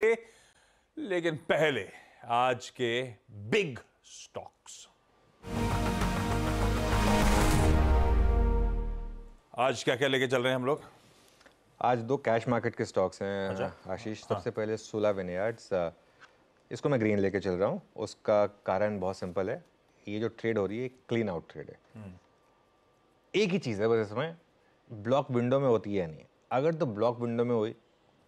लेकिन पहले आज के बिग स्टॉक्स। आज क्या क्या लेके चल रहे हैं हम लोग? आज दो कैश मार्केट के स्टॉक्स हैं आशीष। सबसे पहले सोला विनयार्ड्स इसको मैं ग्रीन लेके चल रहा हूँ। उसका कारण बहुत सिंपल है। ये जो ट्रेड हो रही है क्लीन आउट ट्रेड है। एक ही चीज़ है बस इसमें ब्लॉक विंडो में होती है नहीं। अगर तो ब्लॉक विंडो में हुई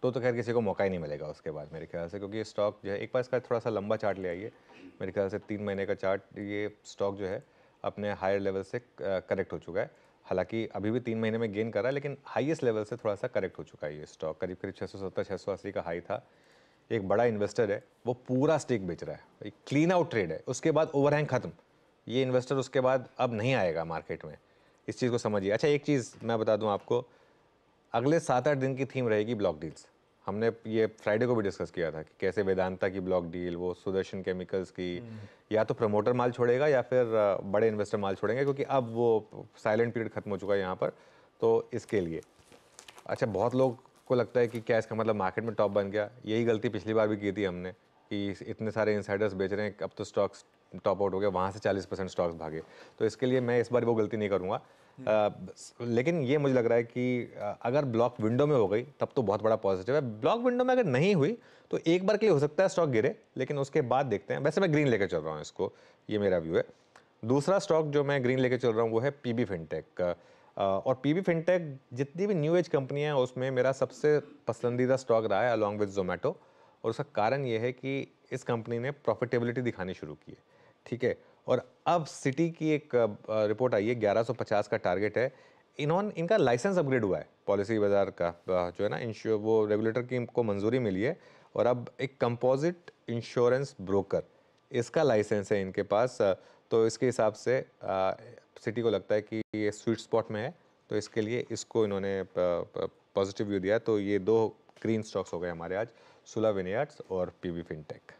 तो तो खैर किसी को मौका ही नहीं मिलेगा उसके बाद, मेरे ख्याल से, क्योंकि ये स्टॉक जो है, एक बार इसका थोड़ा सा लंबा चार्ट ले आइए। मेरे ख्याल से तीन महीने का चार्ट ये स्टॉक जो है, अपने हायर लेवल से करेक्ट हो चुका है। हालाँकि अभी भी तीन महीने में गेन कर रहा है लेकिन हाईएस्ट लेवल से थोड़ा सा करेक्ट हो चुका है ये स्टॉक करीब करीब छः सौ सत्तर छः सौ अस्सी का हाई था। एक बड़ा इन्वेस्टर है, वो पूरा स्टेक बेच रहा है। एक क्लीन आउट ट्रेड है, उसके बाद ओवरहैंग खत्म। ये इन्वेस्टर उसके बाद अब नहीं आएगा मार्केट में। इस चीज़ को समझिए। अच्छा एक चीज़ मैं बता दूँ आपको। अगले सात आठ दिन की थीम रहेगी ब्लॉक डील्स हमने ये फ्राइडे को भी डिस्कस किया था कि कैसे वेदांता की ब्लॉक डील वो सुदर्शन केमिकल्स की या तो प्रमोटर माल छोड़ेगा या फिर बड़े इन्वेस्टर माल छोड़ेंगे क्योंकि अब वो साइलेंट पीरियड खत्म हो चुका है यहाँ पर तो इसके लिए। अच्छा बहुत लोग को लगता है कि क्या इसका मतलब मार्केट में टॉप बन गया? यही गलती पिछली बार भी की थी हमने। कि इतने सारे इंसाइडर्स बेच रहे हैं अब तो स्टॉक्स टॉप आउट हो गया वहाँ से 40 परसेंट स्टॉक्स भागे। तो इसके लिए मैं इस बार वो गलती नहीं करूँगा। लेकिन ये मुझे लग रहा है कि अगर ब्लॉक विंडो में हो गई तब तो बहुत बड़ा पॉजिटिव है। ब्लॉक विंडो में अगर नहीं हुई तो एक बार के लिए हो सकता है स्टॉक गिरे लेकिन उसके बाद देखते हैं। वैसे मैं ग्रीन लेकर चल रहा हूँ इसको ये मेरा व्यू है। दूसरा स्टॉक जो मैं ग्रीन लेकर चल रहा हूँ वो है पी बी फिनटेक और पी बी फिनटेक जितनी भी न्यू एज कंपनियाँ हैं उसमें मेरा सबसे पसंदीदा स्टॉक रहा है अलॉन्ग विद जोमेटो और उसका कारण ये है कि इस कंपनी ने प्रॉफिटेबिलिटी दिखानी शुरू की है, ठीक है? और अब सिटी की एक रिपोर्ट आई है 1150 का टारगेट है। इन्होंने, इनका लाइसेंस अपग्रेड हुआ है, पॉलिसी बाज़ार का जो है ना, इंश्योर, वो रेगुलेटर की को मंजूरी मिली है। और अब एक कंपोजिट इंश्योरेंस ब्रोकर, इसका लाइसेंस है इनके पास तो इसके हिसाब से सिटी को लगता है कि ये स्वीट स्पॉट में है तो इसके लिए इसको इन्होंने पॉजिटिव व्यू दिया तो ये दो ग्रीन स्टॉक्स हो गए हमारे आज सुला विनियार्ड्स और पीवी फिनटेक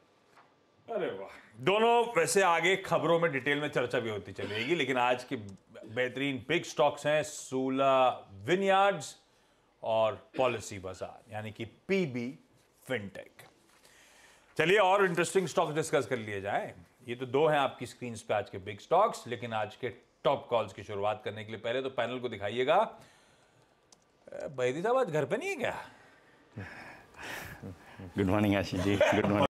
अरे वाह। दोनों वैसे आगे खबरों में डिटेल में चर्चा भी होती चलेगी, लेकिन आज की बेहतरीन बिग स्टॉक्स हैं सूला विनयार्ड्स और पॉलिसी बाज़ार यानी कि पीबी फिनटेक चलिए और इंटरेस्टिंग स्टॉक्स डिस्कस कर लिए जाए। ये तो दो हैं आपकी स्क्रीन पे आज के बिग स्टॉक्स लेकिन आज के टॉप कॉल्स की शुरुआत करने के लिए पहले तो पैनल को दिखाइएगा। बैदी साहब, आज घर पे नहीं है क्या? Good morning, Ashish Good morning.